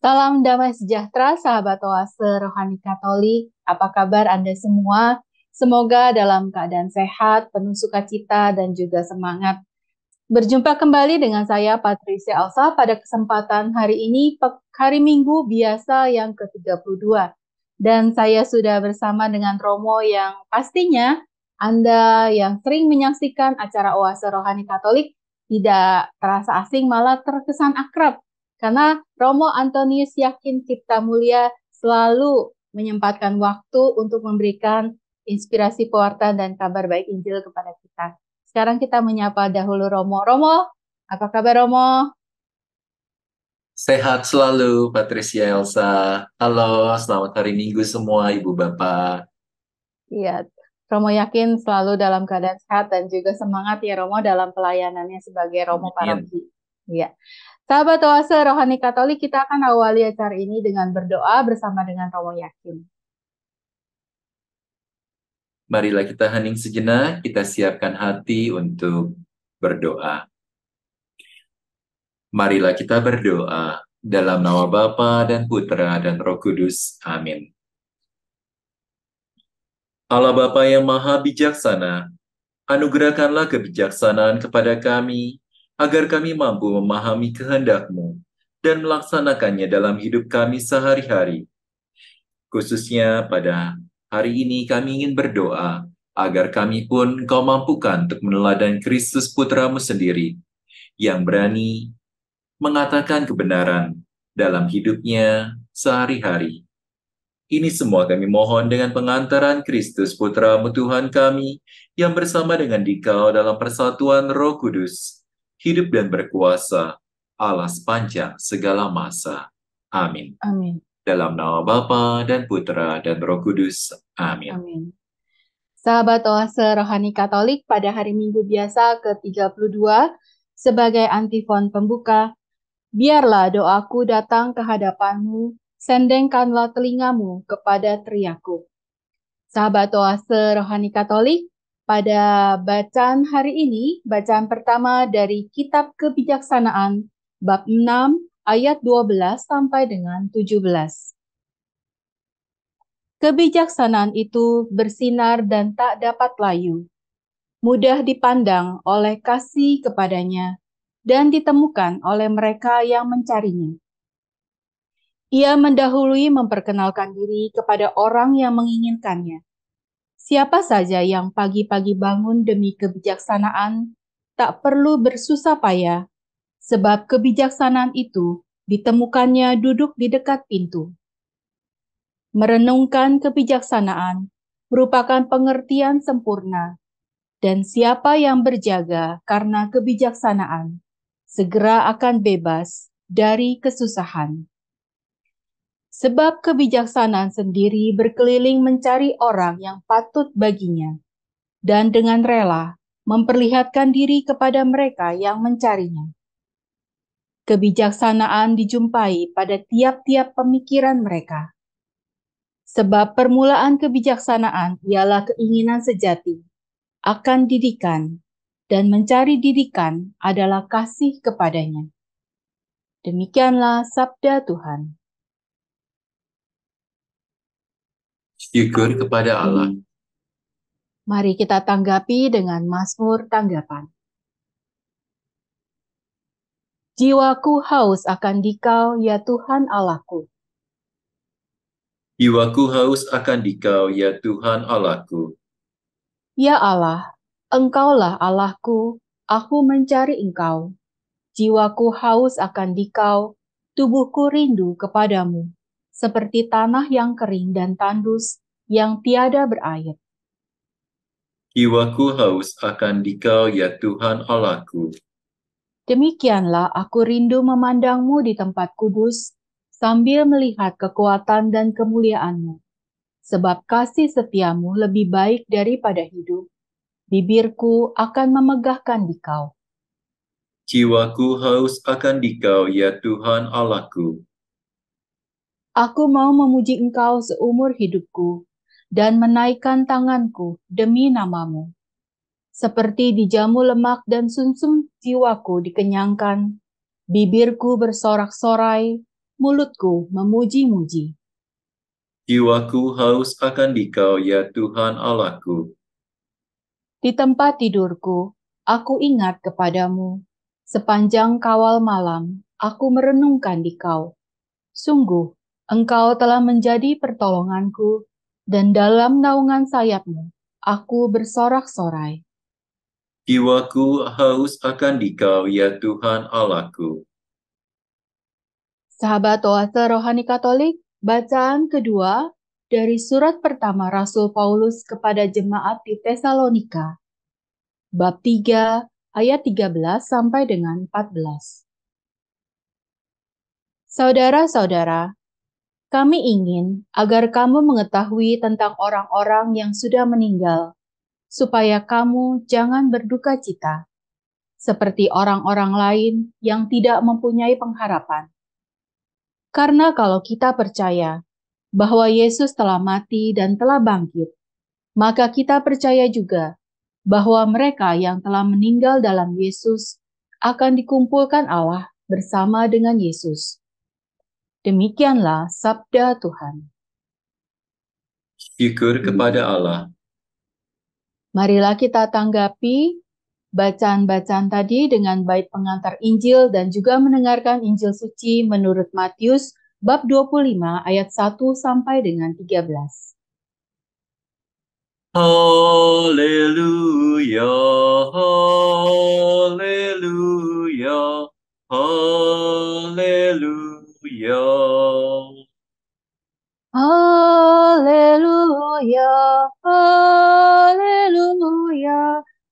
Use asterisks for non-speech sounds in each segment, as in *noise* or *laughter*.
Salam damai sejahtera sahabat oase rohani katolik. Apa kabar Anda semua? Semoga dalam keadaan sehat, penuh sukacita dan juga semangat. Berjumpa kembali dengan saya Patricia Elsa pada kesempatan hari ini, hari Minggu biasa yang ke-32. Dan saya sudah bersama dengan Romo yang pastinya Anda yang sering menyaksikan acara oase rohani katolik tidak terasa asing malah terkesan akrab karena Romo Antonius yakin Cipta Mulia selalu menyempatkan waktu untuk memberikan inspirasi pewarta dan kabar baik Injil kepada kita. Sekarang kita menyapa dahulu Romo. Romo, apa kabar Romo? Sehat selalu, Patricia Elsa. Halo, selamat hari Minggu semua, Ibu Bapak. Iya, Romo yakin selalu dalam keadaan sehat dan juga semangat ya Romo dalam pelayanannya sebagai Romo Paroki. Iya. Sahabat oase rohani Katolik, kita akan awali acara ini dengan berdoa bersama dengan Romo Yakin. Marilah kita hening sejenak, kita siapkan hati untuk berdoa. Marilah kita berdoa dalam nama Bapa dan Putra dan Roh Kudus. Amin. Allah Bapa yang Maha Bijaksana, anugerahkanlah kebijaksanaan kepada kami, agar kami mampu memahami kehendak-Mu dan melaksanakannya dalam hidup kami sehari-hari. Khususnya pada hari ini kami ingin berdoa agar kami pun kau mampukan untuk meneladan Kristus Putramu sendiri, yang berani mengatakan kebenaran dalam hidupnya sehari-hari. Ini semua kami mohon dengan pengantaran Kristus Putramu Tuhan kami, yang bersama dengan dikau dalam persatuan roh kudus, hidup dan berkuasa, Allah sepanjang segala masa. Amin. Amin. Dalam nama Bapa dan Putra dan Roh Kudus. Amin. Amin. Sahabat oase rohani Katolik pada hari Minggu biasa ke-32 sebagai antifon pembuka, biarlah doaku datang ke hadapanmu, sendengkanlah telingamu kepada teriaku. Sahabat oase rohani Katolik, pada bacaan hari ini, bacaan pertama dari Kitab Kebijaksanaan, bab 6, ayat 12 sampai dengan 17. Kebijaksanaan itu bersinar dan tak dapat layu, mudah dipandang oleh kasih kepadanya, dan ditemukan oleh mereka yang mencarinya. Ia mendahului memperkenalkan diri kepada orang yang menginginkannya Siapa saja yang pagi-pagi bangun demi kebijaksanaan, tak perlu bersusah payah, sebab kebijaksanaan itu ditemukannya duduk di dekat pintu. Merenungkan kebijaksanaan merupakan pengertian sempurna, dan siapa yang berjaga karena kebijaksanaan segera akan bebas dari kesusahan. Sebab kebijaksanaan sendiri berkeliling mencari orang yang patut baginya, dan dengan rela memperlihatkan diri kepada mereka yang mencarinya. Kebijaksanaan dijumpai pada tiap-tiap pemikiran mereka. Sebab permulaan kebijaksanaan ialah keinginan sejati, akan didikan, dan mencari didikan adalah kasih kepadanya. Demikianlah sabda Tuhan. Syukur kepada Allah. Mari kita tanggapi dengan Mazmur tanggapan. Jiwaku haus akan dikau, ya Tuhan Allahku. Jiwaku haus akan dikau, ya Tuhan Allahku. Ya Allah, Engkaulah Allahku, aku mencari Engkau. Jiwaku haus akan dikau, tubuhku rindu kepadamu seperti tanah yang kering dan tandus yang tiada berair. Jiwaku haus akan dikau ya Tuhan Allahku. Demikianlah aku rindu memandangmu di tempat kudus, sambil melihat kekuatan dan kemuliaanmu. Sebab kasih setiamu lebih baik daripada hidup, bibirku akan memegahkan dikau. Jiwaku haus akan dikau ya Tuhan Allahku. Aku mau memuji Engkau seumur hidupku dan menaikkan tanganku demi namamu. Seperti dijamu lemak dan sumsum jiwaku dikenyangkan, bibirku bersorak-sorai, mulutku memuji-muji. Jiwaku haus akan Dikau, ya Tuhan Allahku. Di tempat tidurku, aku ingat kepadamu. Sepanjang kawal malam, aku merenungkan di kau. Sungguh, engkau telah menjadi pertolonganku, dan dalam naungan sayapmu, aku bersorak-sorai. Jiwaku haus akan Dikau, ya Tuhan Allahku. Sahabat oase rohani Katolik, bacaan kedua dari surat pertama Rasul Paulus kepada jemaat di Tesalonika. Bab 3 ayat 13 sampai dengan 14. Saudara-saudara, kami ingin agar kamu mengetahui tentang orang-orang yang sudah meninggal, supaya kamu jangan berduka cita, seperti orang-orang lain yang tidak mempunyai pengharapan. Karena kalau kita percaya bahwa Yesus telah mati dan telah bangkit, maka kita percaya juga bahwa mereka yang telah meninggal dalam Yesus akan dikumpulkan Allah bersama dengan Yesus. Demikianlah sabda Tuhan. Syukur kepada Allah. Marilah kita tanggapi bacaan-bacaan tadi dengan bait pengantar Injil dan juga mendengarkan Injil suci menurut Matius bab 25 ayat 1 sampai dengan 13. Haleluya, haleluya, haleluya. Haleluya, haleluya,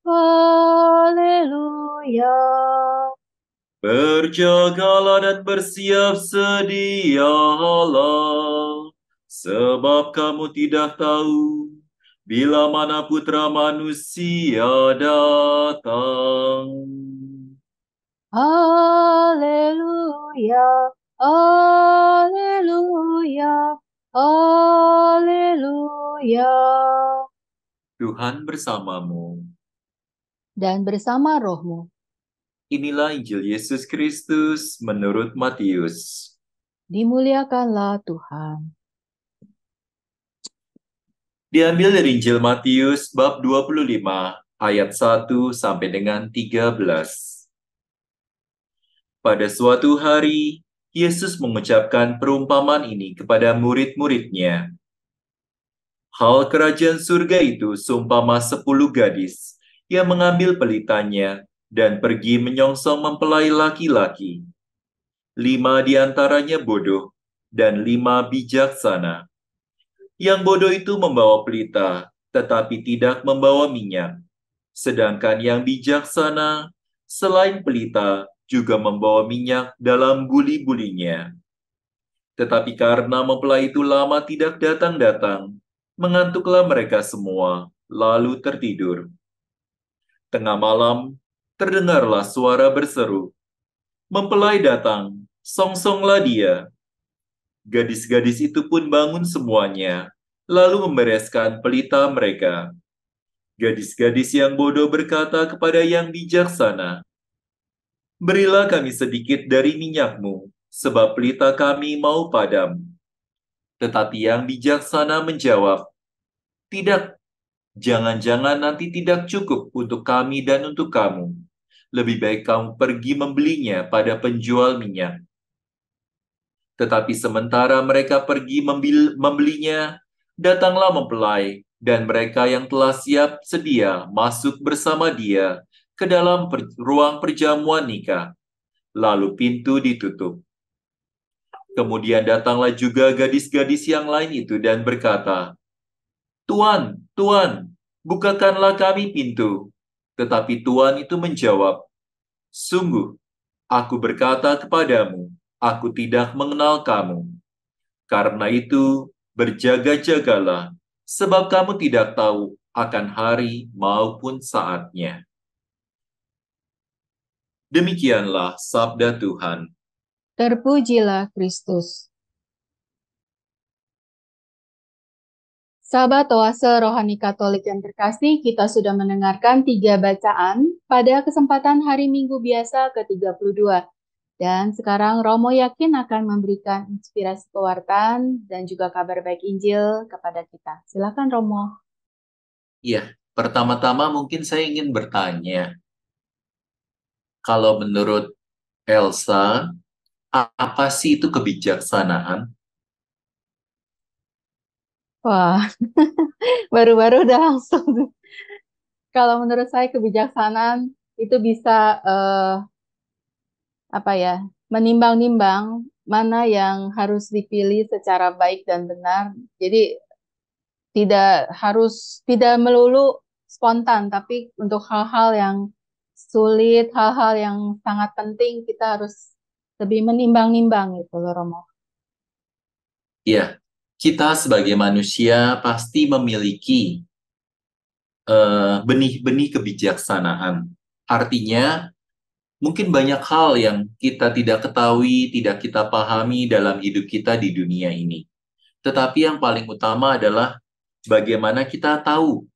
Haleluya. Berjagalah dan bersiap sedialah, sebab kamu tidak tahu bila mana putra manusia datang. Haleluya, haleluya, haleluya. Tuhan bersamamu dan bersama rohmu. Inilah Injil Yesus Kristus menurut Matius. Dimuliakanlah Tuhan. Diambil dari Injil Matius bab 25 ayat 1 sampai dengan 13. Pada suatu hari, Yesus mengucapkan perumpamaan ini kepada murid-muridnya. Hal kerajaan surga itu seumpama sepuluh gadis ia mengambil pelitanya dan pergi menyongsong mempelai laki-laki. Lima di antaranya bodoh dan lima bijaksana. Yang bodoh itu membawa pelita, tetapi tidak membawa minyak. Sedangkan yang bijaksana, selain pelita, juga membawa minyak dalam buli-bulinya. Tetapi karena mempelai itu lama tidak datang-datang, mengantuklah mereka semua, lalu tertidur. Tengah malam, terdengarlah suara berseru. Mempelai datang, song-songlah dia. Gadis-gadis itu pun bangun semuanya, lalu membereskan pelita mereka. Gadis-gadis yang bodoh berkata kepada yang bijaksana, Berilah kami sedikit dari minyakmu, sebab pelita kami mau padam. Tetapi yang bijaksana menjawab, Tidak, Jangan-jangan nanti tidak cukup untuk kami dan untuk kamu. Lebih baik kamu pergi membelinya pada penjual minyak. Tetapi sementara mereka pergi membelinya, datanglah mempelai, dan mereka yang telah siap sedia masuk bersama dia ke dalam per ruang perjamuan nikah. Lalu pintu ditutup. Kemudian datanglah juga gadis-gadis yang lain itu dan berkata, Tuan, Tuan, bukakanlah kami pintu. Tetapi Tuan itu menjawab, Sungguh, aku berkata kepadamu, aku tidak mengenal kamu. Karena itu, berjaga-jagalah, sebab kamu tidak tahu akan hari maupun saatnya. Demikianlah sabda Tuhan. Terpujilah Kristus. Sahabat oase rohani Katolik yang terkasih, kita sudah mendengarkan tiga bacaan pada kesempatan hari Minggu biasa ke-32 Dan sekarang Romo yakin akan memberikan inspirasi kewartaan dan juga kabar baik Injil kepada kita. Silakan Romo. Iya, pertama-tama mungkin saya ingin bertanya. Kalau menurut Elsa, apa sih itu kebijaksanaan? Wah, *laughs* baru-baru udah langsung. Kalau menurut saya kebijaksanaan itu bisa uh, apa ya menimbang-nimbang mana yang harus dipilih secara baik dan benar. Jadi tidak harus tidak melulu spontan, tapi untuk hal-hal yang sulit, hal-hal yang sangat penting kita harus lebih menimbang-nimbang gitu loh Romo. Iya, kita sebagai manusia pasti memiliki eh, benih-benih uh, kebijaksanaan. Artinya Mungkin banyak hal yang kita tidak ketahui, tidak kita pahami dalam hidup kita di dunia ini. Tetapi yang paling utama adalah bagaimana kita tahu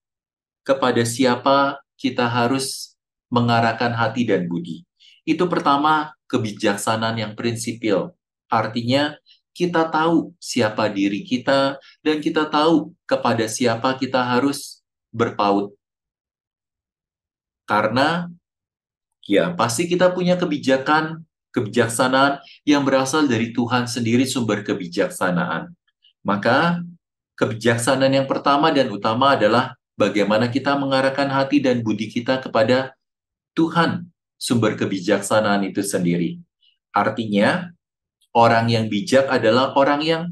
kepada siapa kita harus mengarahkan hati dan budi. Itu pertama kebijaksanaan yang prinsipil. Artinya kita tahu siapa diri kita dan kita tahu kepada siapa kita harus berpaut. Karena Ya, pasti kita punya kebijakan, kebijaksanaan yang berasal dari Tuhan sendiri sumber kebijaksanaan. Maka, kebijaksanaan yang pertama dan utama adalah bagaimana kita mengarahkan hati dan budi kita kepada Tuhan, sumber kebijaksanaan itu sendiri. Artinya, orang yang bijak adalah orang yang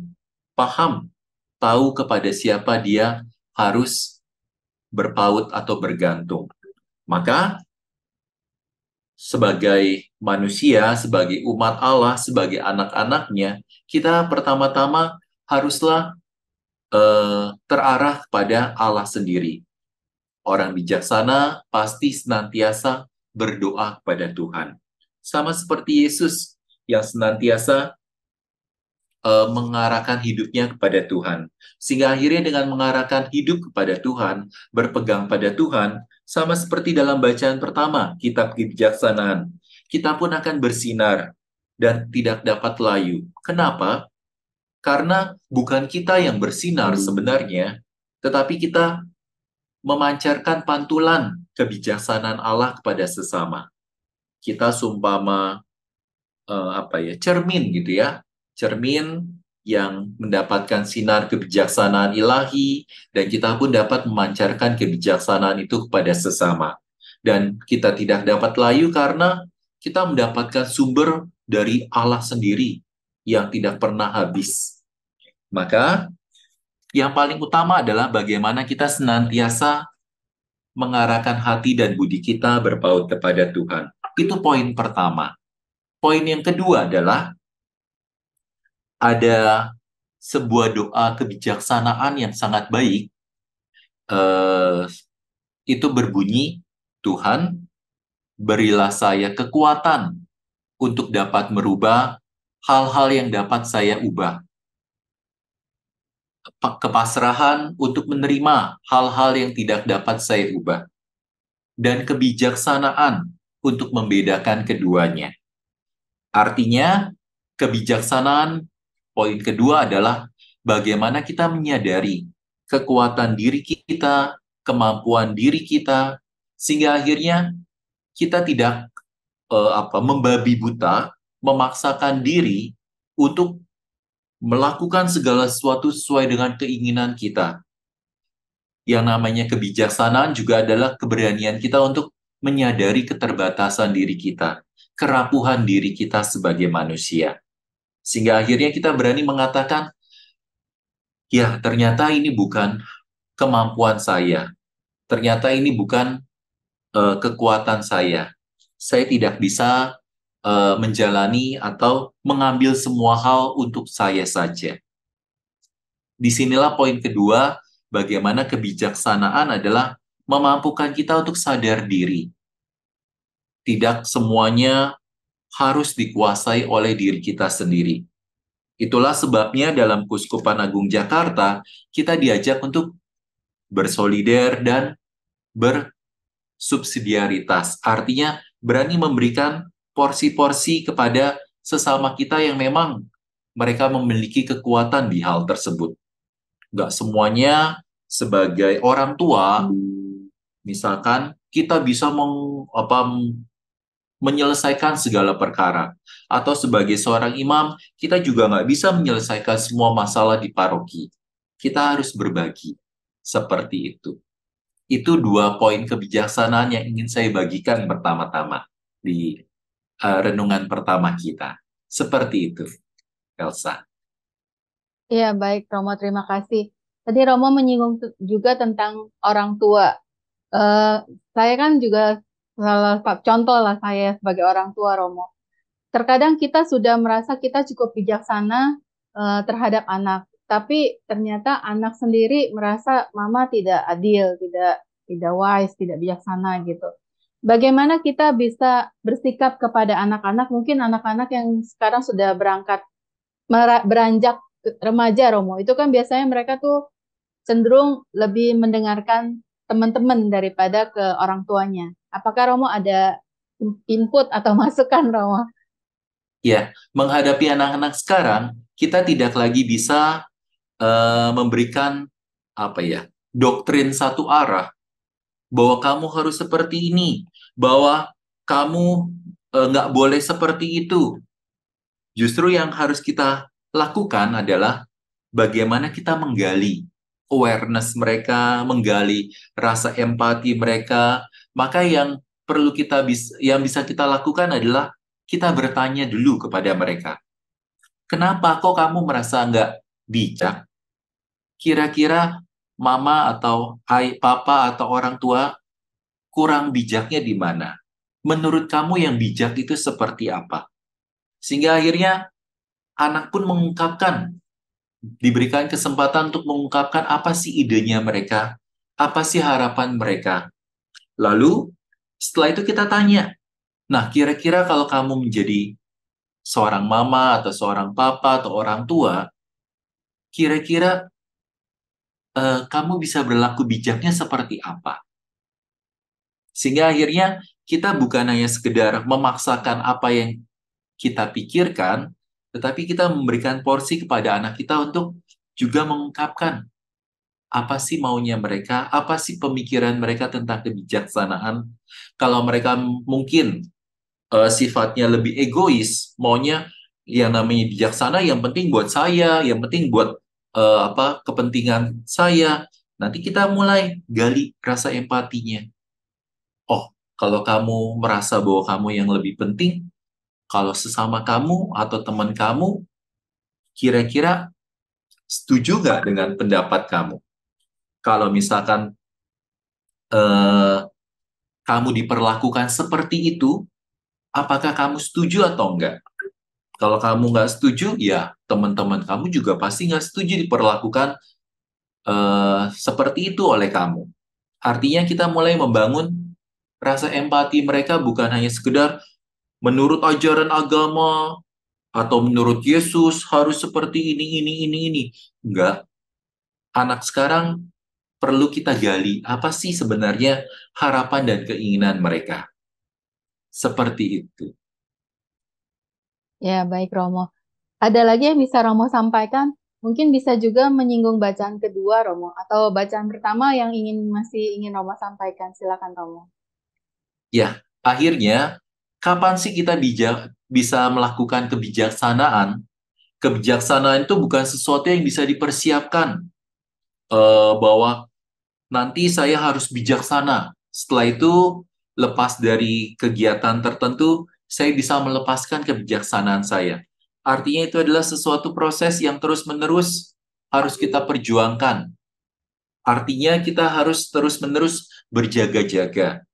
paham, tahu kepada siapa dia harus berpaut atau bergantung. Maka, sebagai manusia, sebagai umat Allah, sebagai anak-anaknya, kita pertama-tama haruslah uh, terarah kepada Allah sendiri. Orang bijaksana pasti senantiasa berdoa kepada Tuhan. Sama seperti Yesus yang senantiasa uh, mengarahkan hidupnya kepada Tuhan. Sehingga akhirnya dengan mengarahkan hidup kepada Tuhan, berpegang pada Tuhan, sama seperti dalam bacaan pertama, kitab kebijaksanaan, kita pun akan bersinar dan tidak dapat layu. Kenapa? Karena bukan kita yang bersinar sebenarnya, tetapi kita memancarkan pantulan kebijaksanaan Allah kepada sesama. Kita sumpama uh, apa ya cermin gitu ya cermin yang mendapatkan sinar kebijaksanaan ilahi dan kita pun dapat memancarkan kebijaksanaan itu kepada sesama. Dan kita tidak dapat layu karena kita mendapatkan sumber dari Allah sendiri yang tidak pernah habis. Maka yang paling utama adalah bagaimana kita senantiasa mengarahkan hati dan budi kita berpaut kepada Tuhan. Itu poin pertama. Poin yang kedua adalah ada sebuah doa kebijaksanaan yang sangat baik. Uh, itu berbunyi, Tuhan, berilah saya kekuatan untuk dapat merubah hal-hal yang dapat saya ubah. Kepasrahan untuk menerima hal-hal yang tidak dapat saya ubah. Dan kebijaksanaan untuk membedakan keduanya. Artinya, kebijaksanaan Poin kedua adalah bagaimana kita menyadari kekuatan diri kita, kemampuan diri kita, sehingga akhirnya kita tidak uh, apa membabi buta, memaksakan diri untuk melakukan segala sesuatu sesuai dengan keinginan kita. Yang namanya kebijaksanaan juga adalah keberanian kita untuk menyadari keterbatasan diri kita, kerapuhan diri kita sebagai manusia. Sehingga akhirnya kita berani mengatakan, ya ternyata ini bukan kemampuan saya. Ternyata ini bukan uh, kekuatan saya. Saya tidak bisa uh, menjalani atau mengambil semua hal untuk saya saja. Di sinilah poin kedua, bagaimana kebijaksanaan adalah memampukan kita untuk sadar diri. Tidak semuanya harus dikuasai oleh diri kita sendiri. Itulah sebabnya dalam Kuskupan Agung Jakarta, kita diajak untuk bersolider dan bersubsidiaritas. Artinya berani memberikan porsi-porsi kepada sesama kita yang memang mereka memiliki kekuatan di hal tersebut. Gak semuanya sebagai orang tua, misalkan kita bisa meng, apa, menyelesaikan segala perkara. Atau sebagai seorang imam, kita juga nggak bisa menyelesaikan semua masalah di paroki. Kita harus berbagi. Seperti itu. Itu dua poin kebijaksanaan yang ingin saya bagikan pertama-tama di uh, renungan pertama kita. Seperti itu, Elsa. Iya, baik Romo, terima kasih. Tadi Romo menyinggung juga tentang orang tua. Uh, saya kan juga salah contoh lah saya sebagai orang tua Romo. Terkadang kita sudah merasa kita cukup bijaksana uh, terhadap anak, tapi ternyata anak sendiri merasa mama tidak adil, tidak tidak wise, tidak bijaksana gitu. Bagaimana kita bisa bersikap kepada anak-anak? Mungkin anak-anak yang sekarang sudah berangkat beranjak remaja Romo, itu kan biasanya mereka tuh cenderung lebih mendengarkan teman-teman daripada ke orang tuanya. Apakah Romo ada input atau *laughs* masukan Romo? Ya, menghadapi anak-anak sekarang, kita tidak lagi bisa uh, memberikan apa ya doktrin satu arah bahwa kamu harus seperti ini, bahwa kamu uh, nggak boleh seperti itu. Justru yang harus kita lakukan adalah bagaimana kita menggali awareness mereka, menggali rasa empati mereka. Maka yang perlu kita bisa yang bisa kita lakukan adalah kita bertanya dulu kepada mereka. Kenapa kok kamu merasa nggak bijak? Kira-kira mama atau ay, papa atau orang tua kurang bijaknya di mana? Menurut kamu yang bijak itu seperti apa? Sehingga akhirnya anak pun mengungkapkan diberikan kesempatan untuk mengungkapkan apa sih idenya mereka, apa sih harapan mereka. Lalu setelah itu kita tanya, nah kira-kira kalau kamu menjadi seorang mama atau seorang papa atau orang tua, kira-kira uh, kamu bisa berlaku bijaknya seperti apa? Sehingga akhirnya kita bukan hanya sekedar memaksakan apa yang kita pikirkan, tetapi kita memberikan porsi kepada anak kita untuk juga mengungkapkan apa sih maunya mereka, apa sih pemikiran mereka tentang kebijaksanaan. Kalau mereka mungkin uh, sifatnya lebih egois, maunya yang namanya bijaksana yang penting buat saya, yang penting buat uh, apa kepentingan saya. Nanti kita mulai gali rasa empatinya. Oh, kalau kamu merasa bahwa kamu yang lebih penting, kalau sesama kamu atau teman kamu kira-kira setuju nggak dengan pendapat kamu? Kalau misalkan eh, kamu diperlakukan seperti itu, apakah kamu setuju atau enggak? Kalau kamu nggak setuju, ya teman-teman kamu juga pasti nggak setuju diperlakukan eh, seperti itu oleh kamu. Artinya kita mulai membangun rasa empati mereka bukan hanya sekedar menurut ajaran agama atau menurut Yesus harus seperti ini, ini, ini, ini. Enggak. Anak sekarang perlu kita gali apa sih sebenarnya harapan dan keinginan mereka. Seperti itu. Ya, baik Romo. Ada lagi yang bisa Romo sampaikan? Mungkin bisa juga menyinggung bacaan kedua Romo atau bacaan pertama yang ingin masih ingin Romo sampaikan. Silakan Romo. Ya, akhirnya kapan sih kita bijak bisa melakukan kebijaksanaan? Kebijaksanaan itu bukan sesuatu yang bisa dipersiapkan uh, bahwa nanti saya harus bijaksana. Setelah itu lepas dari kegiatan tertentu, saya bisa melepaskan kebijaksanaan saya. Artinya itu adalah sesuatu proses yang terus-menerus harus kita perjuangkan. Artinya kita harus terus-menerus berjaga-jaga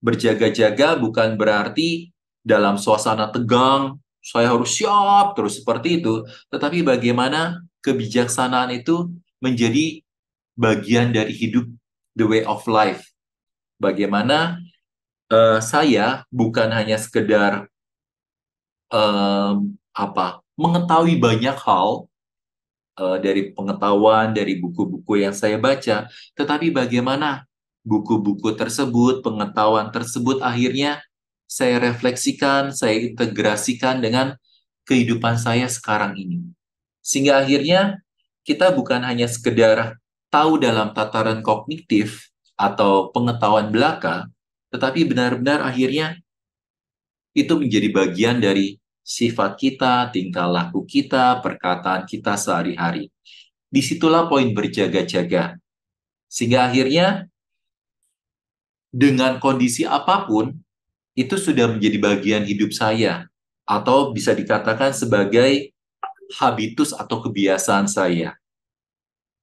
berjaga-jaga bukan berarti dalam suasana tegang, saya harus siap terus seperti itu, tetapi bagaimana kebijaksanaan itu menjadi bagian dari hidup the way of life. Bagaimana uh, saya bukan hanya sekedar um, apa mengetahui banyak hal uh, dari pengetahuan dari buku-buku yang saya baca, tetapi bagaimana buku-buku tersebut, pengetahuan tersebut akhirnya saya refleksikan, saya integrasikan dengan kehidupan saya sekarang ini. Sehingga akhirnya kita bukan hanya sekedar tahu dalam tataran kognitif atau pengetahuan belaka, tetapi benar-benar akhirnya itu menjadi bagian dari sifat kita, tingkah laku kita, perkataan kita sehari-hari. Di situlah poin berjaga-jaga. Sehingga akhirnya dengan kondisi apa pun, itu sudah menjadi bagian hidup saya atau bisa dikatakan sebagai habitus atau kebiasaan saya.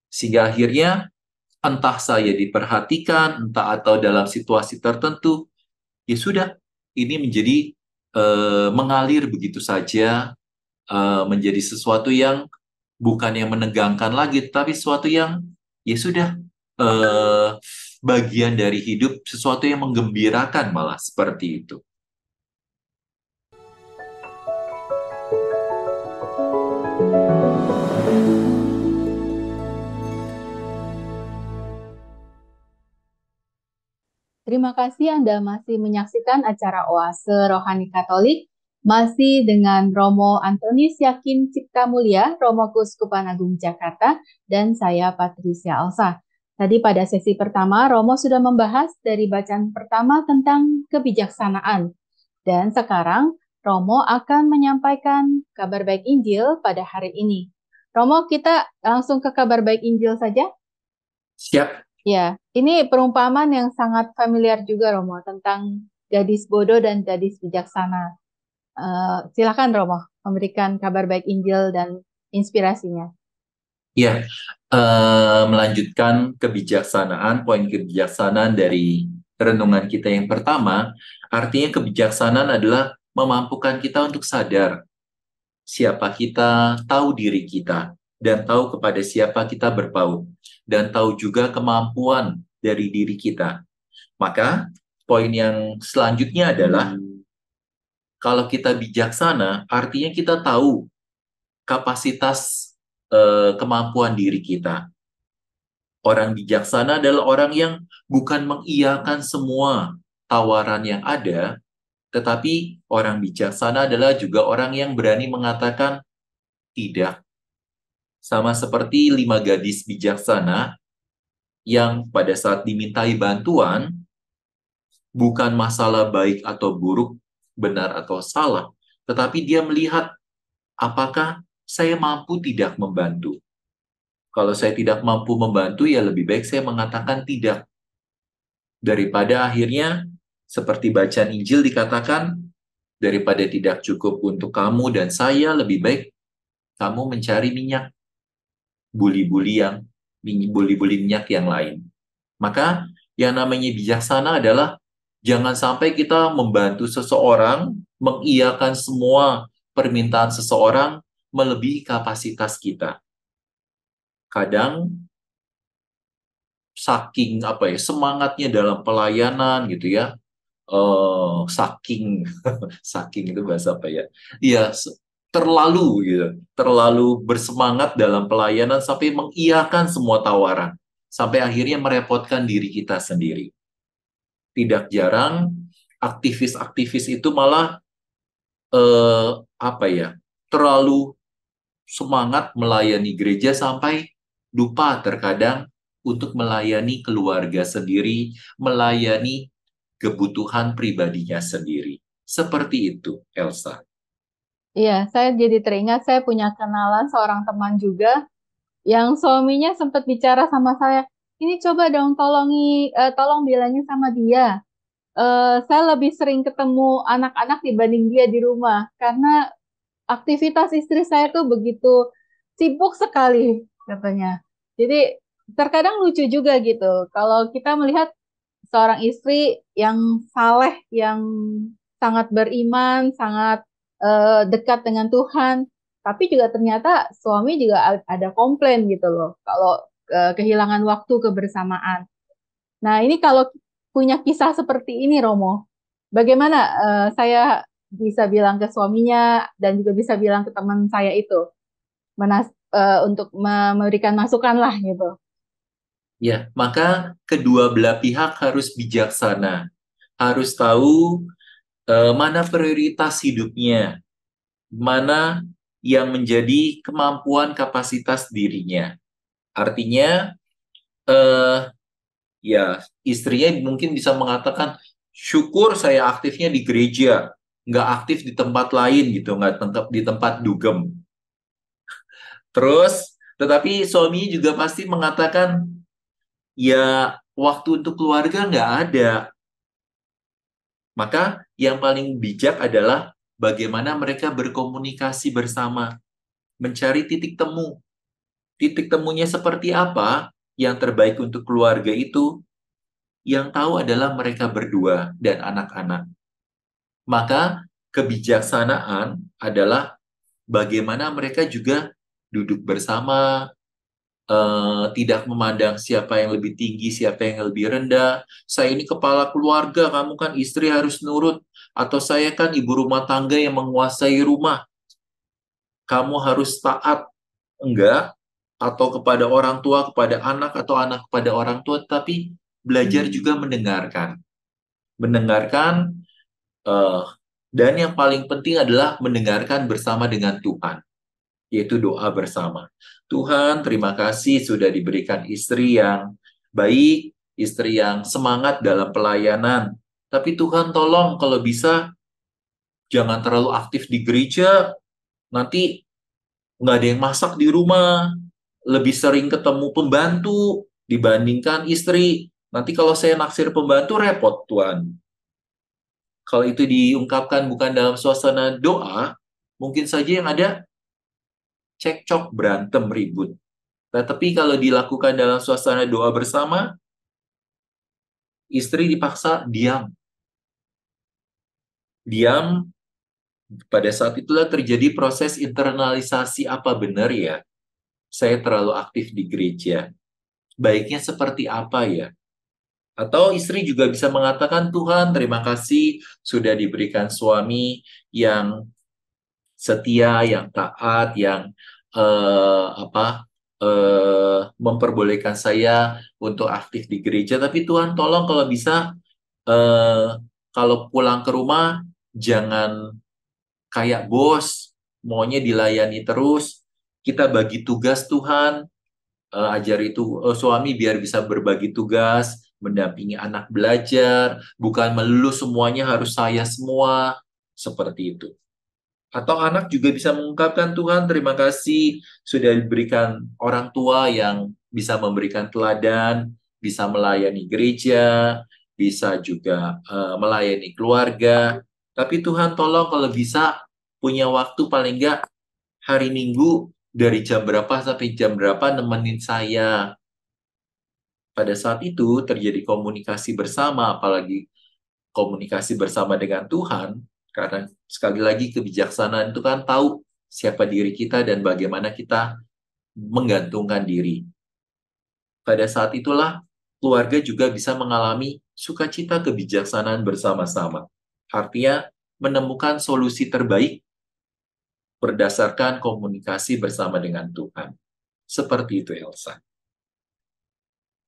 Sehingga akhirnya entah saya diperhatikan, entah atau dalam situasi tertentu, ya sudah, ini menjadi uh, mengalir begitu saja, uh, menjadi sesuatu yang bukan yang menegangkan lagi, tapi sesuatu yang ya sudah uh, bagian dari hidup, sesuatu yang menggembirakan malah seperti itu. Terima kasih Anda masih menyaksikan acara Oase Rohani Katolik masih dengan Romo Antonius Yakin Cipta Mulia, Romo Kuskupan Agung Jakarta, dan saya Patricia Alsa. Tadi pada sesi pertama, Romo sudah membahas dari bacaan pertama tentang kebijaksanaan. Dan sekarang, Romo akan menyampaikan kabar baik Injil pada hari ini. Romo, kita langsung ke kabar baik Injil saja? Siap. Ya, ini perumpamaan yang sangat familiar juga, Romo, tentang gadis bodoh dan gadis bijaksana. Uh, silakan, Romo, memberikan kabar baik Injil dan inspirasinya. Ya, uh, melanjutkan kebijaksanaan, poin kebijaksanaan dari renungan kita yang pertama, artinya kebijaksanaan adalah memampukan kita untuk sadar siapa kita, tahu diri kita, dan tahu kepada siapa kita berpaut, dan tahu juga kemampuan dari diri kita. Maka, poin yang selanjutnya adalah kalau kita bijaksana, artinya kita tahu kapasitas uh, kemampuan diri kita. Orang bijaksana adalah orang yang bukan mengiyakan semua tawaran yang ada, tetapi orang bijaksana adalah juga orang yang berani mengatakan tidak. Sama seperti lima gadis bijaksana yang pada saat dimintai bantuan, bukan masalah baik atau buruk, benar atau salah, tetapi dia melihat apakah saya mampu tidak membantu. Kalau saya tidak mampu membantu, ya lebih baik saya mengatakan tidak. Daripada akhirnya, seperti bacaan Injil dikatakan, daripada tidak cukup untuk kamu dan saya, lebih baik kamu mencari minyak. Buli-buli yang buli-buli minyak yang lain. Maka yang namanya bijaksana adalah jangan sampai kita membantu seseorang, mengiyakan semua permintaan seseorang, melebihi kapasitas kita. Kadang saking apa ya semangatnya dalam pelayanan gitu ya, uh, saking *laughs* saking itu bahasa apa ya? Iya terlalu gitu, terlalu bersemangat dalam pelayanan sampai mengiyakan semua tawaran, sampai akhirnya merepotkan diri kita sendiri. Tidak jarang aktivis-aktivis itu malah eh, apa ya terlalu semangat melayani gereja sampai lupa terkadang untuk melayani keluarga sendiri, melayani kebutuhan pribadinya sendiri. Seperti itu, Elsa. Iya, saya jadi teringat saya punya kenalan seorang teman juga yang suaminya sempat bicara sama saya, ini coba dong tolongi, uh, tolong bilangin sama dia. Uh, saya lebih sering ketemu anak-anak dibanding dia di rumah karena aktivitas istri saya tuh begitu sibuk sekali katanya. Jadi terkadang lucu juga gitu. Kalau kita melihat seorang istri yang saleh, yang sangat beriman, sangat uh, dekat dengan Tuhan, tapi juga ternyata suami juga ada komplain gitu loh. Kalau uh, kehilangan waktu kebersamaan. Nah ini kalau punya kisah seperti ini Romo, bagaimana uh, saya bisa bilang ke suaminya dan juga bisa bilang ke teman saya itu menas uh, untuk memberikan masukan lah gitu. Ya, maka kedua belah pihak harus bijaksana, harus tahu uh, mana prioritas hidupnya, mana yang menjadi kemampuan kapasitas dirinya. Artinya, uh, ya istrinya mungkin bisa mengatakan, syukur saya aktifnya di gereja, nggak aktif di tempat lain gitu, nggak di tempat dugem. Terus, tetapi suami juga pasti mengatakan, ya waktu untuk keluarga nggak ada. Maka yang paling bijak adalah bagaimana mereka berkomunikasi bersama, mencari titik temu. Titik temunya seperti apa yang terbaik untuk keluarga itu, yang tahu adalah mereka berdua dan anak-anak. Maka kebijaksanaan adalah bagaimana mereka juga duduk bersama, uh, tidak memandang siapa yang lebih tinggi, siapa yang lebih rendah. Saya ini kepala keluarga, kamu kan istri harus nurut. Atau saya kan ibu rumah tangga yang menguasai rumah. Kamu harus taat. Enggak. Atau kepada orang tua, kepada anak, atau anak kepada orang tua. Tapi belajar hmm. juga mendengarkan. Mendengarkan, uh, dan yang paling penting adalah mendengarkan bersama dengan Tuhan yaitu doa bersama. Tuhan, terima kasih sudah diberikan istri yang baik, istri yang semangat dalam pelayanan. Tapi Tuhan tolong kalau bisa jangan terlalu aktif di gereja, nanti nggak ada yang masak di rumah, lebih sering ketemu pembantu dibandingkan istri. Nanti kalau saya naksir pembantu repot Tuhan. Kalau itu diungkapkan bukan dalam suasana doa, mungkin saja yang ada cekcok, berantem, ribut. Tetapi kalau dilakukan dalam suasana doa bersama, istri dipaksa diam. Diam, pada saat itulah terjadi proses internalisasi apa benar ya? Saya terlalu aktif di gereja. Baiknya seperti apa ya? Atau istri juga bisa mengatakan, Tuhan terima kasih sudah diberikan suami yang setia, yang taat, yang uh, apa uh, memperbolehkan saya untuk aktif di gereja. Tapi Tuhan tolong kalau bisa uh, kalau pulang ke rumah jangan kayak bos, maunya dilayani terus. Kita bagi tugas Tuhan, uh, ajar itu uh, suami biar bisa berbagi tugas, mendampingi anak belajar, bukan melulu semuanya harus saya semua, seperti itu. Atau anak juga bisa mengungkapkan Tuhan terima kasih sudah diberikan orang tua yang bisa memberikan teladan, bisa melayani gereja, bisa juga uh, melayani keluarga. Tapi Tuhan tolong kalau bisa punya waktu paling enggak hari Minggu dari jam berapa sampai jam berapa nemenin saya. Pada saat itu terjadi komunikasi bersama, apalagi komunikasi bersama dengan Tuhan, karena sekali lagi kebijaksanaan itu kan tahu siapa diri kita dan bagaimana kita menggantungkan diri. Pada saat itulah keluarga juga bisa mengalami sukacita kebijaksanaan bersama-sama. Artinya menemukan solusi terbaik berdasarkan komunikasi bersama dengan Tuhan. Seperti itu Elsa.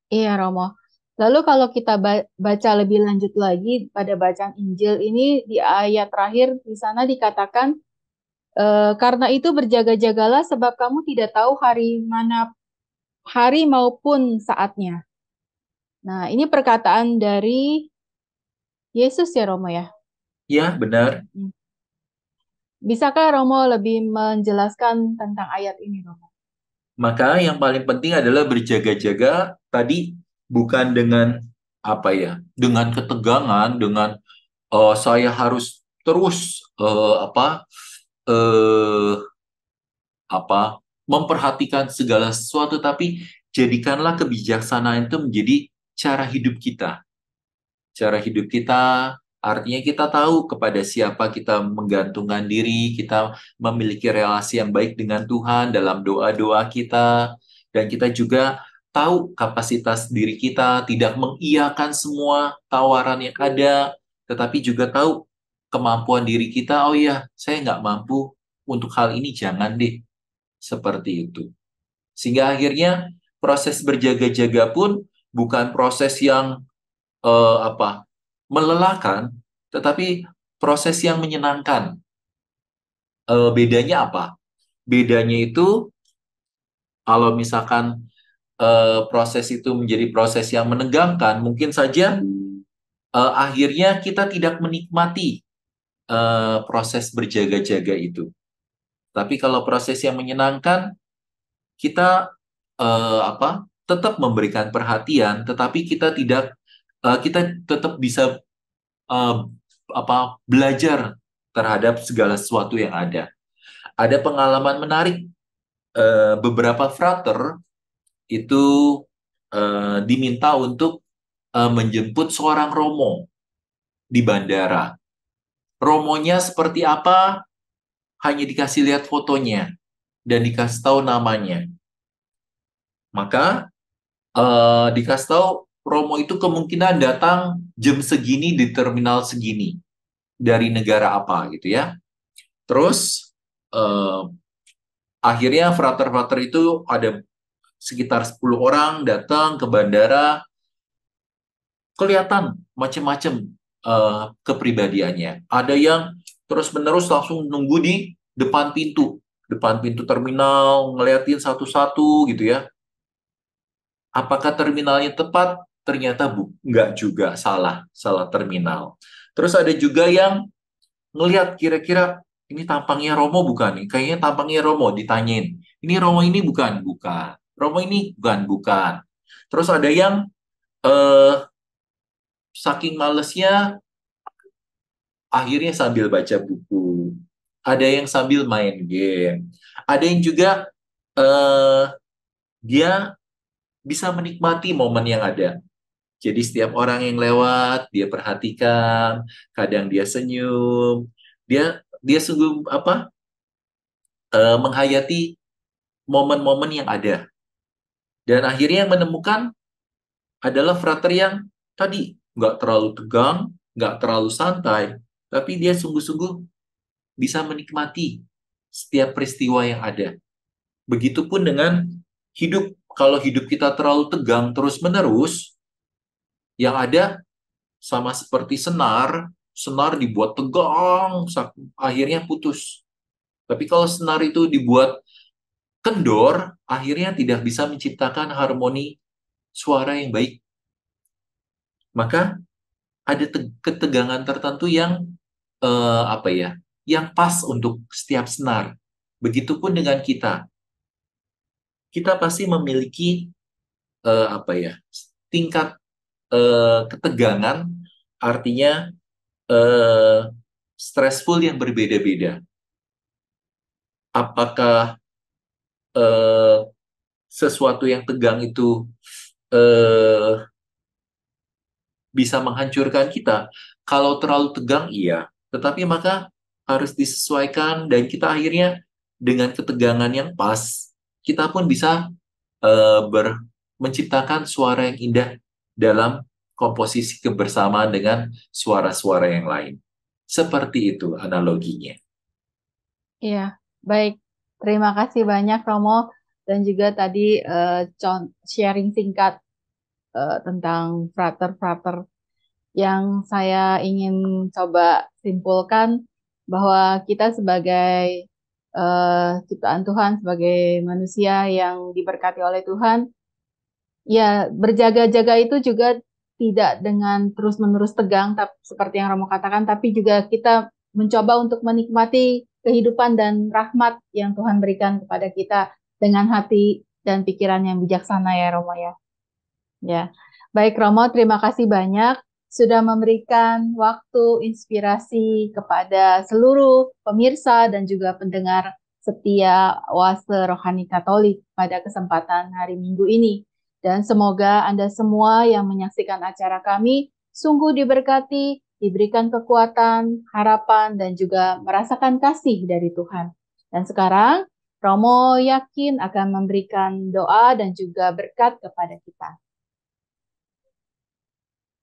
Iya Romo. Lalu kalau kita baca lebih lanjut lagi pada bacaan Injil ini di ayat terakhir di sana dikatakan e, karena itu berjaga-jagalah sebab kamu tidak tahu hari mana hari maupun saatnya. Nah, ini perkataan dari Yesus ya Romo ya? Ya, benar. Hmm. Bisakah Romo lebih menjelaskan tentang ayat ini Romo? Maka yang paling penting adalah berjaga-jaga tadi bukan dengan apa ya dengan ketegangan dengan uh, saya harus terus uh, apa uh, apa memperhatikan segala sesuatu tapi jadikanlah kebijaksanaan itu menjadi cara hidup kita. Cara hidup kita artinya kita tahu kepada siapa kita menggantungkan diri kita memiliki relasi yang baik dengan Tuhan dalam doa-doa kita dan kita juga tahu kapasitas diri kita, tidak mengiyakan semua tawaran yang ada, tetapi juga tahu kemampuan diri kita, oh ya, saya nggak mampu untuk hal ini, jangan deh. Seperti itu. Sehingga akhirnya proses berjaga-jaga pun bukan proses yang uh, apa melelahkan, tetapi proses yang menyenangkan. E, bedanya apa? Bedanya itu kalau misalkan e, proses itu menjadi proses yang menegangkan, mungkin saja e, akhirnya kita tidak menikmati e, proses berjaga-jaga itu. Tapi kalau proses yang menyenangkan, kita uh, apa tetap memberikan perhatian, tetapi kita tidak uh, kita tetap bisa uh, apa belajar terhadap segala sesuatu yang ada. Ada pengalaman menarik uh, beberapa frater itu uh, diminta untuk uh, menjemput seorang romo di bandara. Romonya seperti apa? Hanya dikasih lihat fotonya dan dikasih tahu namanya. Maka uh, dikasih tahu promo itu kemungkinan datang jam segini di terminal segini dari negara apa gitu ya. Terus uh, akhirnya frater-frater itu ada sekitar 10 orang datang ke bandara kelihatan macam-macam uh, kepribadiannya. Ada yang terus-menerus langsung nunggu di depan pintu, depan pintu terminal, ngeliatin satu-satu gitu ya. Apakah terminalnya tepat? Ternyata bu, nggak juga salah, salah terminal. Terus ada juga yang ngelihat kira-kira ini tampangnya Romo bukan nih? Kayaknya tampangnya Romo ditanyain. Ini Romo ini bukan, bukan. Romo ini bukan, bukan. Terus ada yang eh, saking malesnya akhirnya sambil baca buku. Ada yang sambil main game. Ada yang juga eh, dia bisa menikmati momen yang ada. Jadi setiap orang yang lewat dia perhatikan, kadang dia senyum, dia dia sungguh apa uh, menghayati momen-momen yang ada. Dan akhirnya yang menemukan adalah frater yang tadi nggak terlalu tegang, nggak terlalu santai, tapi dia sungguh-sungguh bisa menikmati setiap peristiwa yang ada. Begitupun dengan hidup kalau hidup kita terlalu tegang terus-menerus, yang ada sama seperti senar, senar dibuat tegang, akhirnya putus. Tapi kalau senar itu dibuat kendor, akhirnya tidak bisa menciptakan harmoni suara yang baik. Maka ada ketegangan tertentu yang eh, apa ya, yang pas untuk setiap senar. Begitupun dengan kita kita pasti memiliki uh, apa ya tingkat uh, ketegangan artinya uh, stressful yang berbeda-beda. Apakah uh, sesuatu yang tegang itu uh, bisa menghancurkan kita? Kalau terlalu tegang iya. Tetapi maka harus disesuaikan dan kita akhirnya dengan ketegangan yang pas kita pun bisa uh, ber, menciptakan suara yang indah dalam komposisi kebersamaan dengan suara-suara yang lain. Seperti itu analoginya. Iya, baik. Terima kasih banyak Romo dan juga tadi uh, sharing singkat uh, tentang frater-frater yang saya ingin coba simpulkan bahwa kita sebagai uh, ciptaan Tuhan sebagai manusia yang diberkati oleh Tuhan, ya berjaga-jaga itu juga tidak dengan terus-menerus tegang, tapi seperti yang Romo katakan, tapi juga kita mencoba untuk menikmati kehidupan dan rahmat yang Tuhan berikan kepada kita dengan hati dan pikiran yang bijaksana ya Romo ya. Ya. Baik Romo, terima kasih banyak sudah memberikan waktu inspirasi kepada seluruh pemirsa dan juga pendengar setia Wase Rohani Katolik pada kesempatan hari Minggu ini. Dan semoga Anda semua yang menyaksikan acara kami sungguh diberkati, diberikan kekuatan, harapan, dan juga merasakan kasih dari Tuhan. Dan sekarang, Romo yakin akan memberikan doa dan juga berkat kepada kita.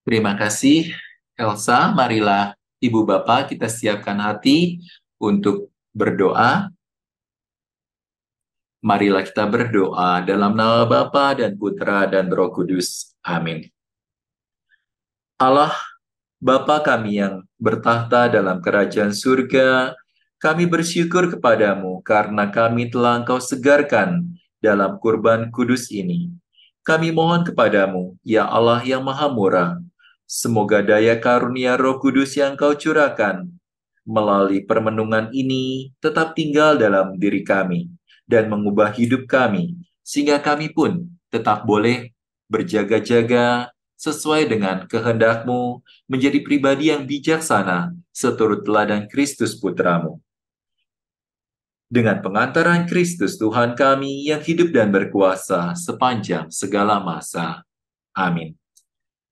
Terima kasih Elsa. Marilah Ibu Bapak kita siapkan hati untuk berdoa. Marilah kita berdoa dalam nama Bapa dan Putra dan Roh Kudus. Amin. Allah, Bapa kami yang bertahta dalam kerajaan surga, kami bersyukur kepadamu karena kami telah engkau segarkan dalam kurban kudus ini. Kami mohon kepadamu, ya Allah yang maha murah, semoga daya karunia roh kudus yang kau curahkan melalui permenungan ini tetap tinggal dalam diri kami dan mengubah hidup kami, sehingga kami pun tetap boleh berjaga-jaga sesuai dengan kehendakmu menjadi pribadi yang bijaksana seturut teladan Kristus Putramu. Dengan pengantaran Kristus Tuhan kami yang hidup dan berkuasa sepanjang segala masa. Amin.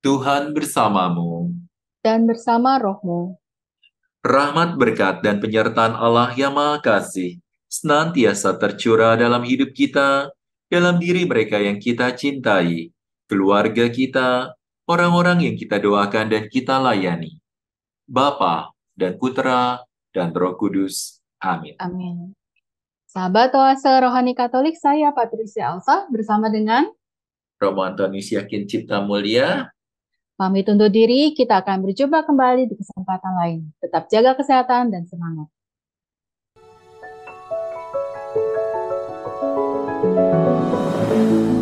Tuhan bersamamu. Dan bersama rohmu rahmat berkat dan penyertaan Allah yang Maha Kasih senantiasa tercurah dalam hidup kita, dalam diri mereka yang kita cintai, keluarga kita, orang-orang yang kita doakan dan kita layani. Bapa dan Putra dan Roh Kudus. Amin. Amin. Sahabat Oase Rohani Katolik, saya Patricia Alsa bersama dengan Romo Antonius Yakin Cipta Mulia Pamit undur diri, kita akan berjumpa kembali di kesempatan lain. Tetap jaga kesehatan dan semangat. Thank you.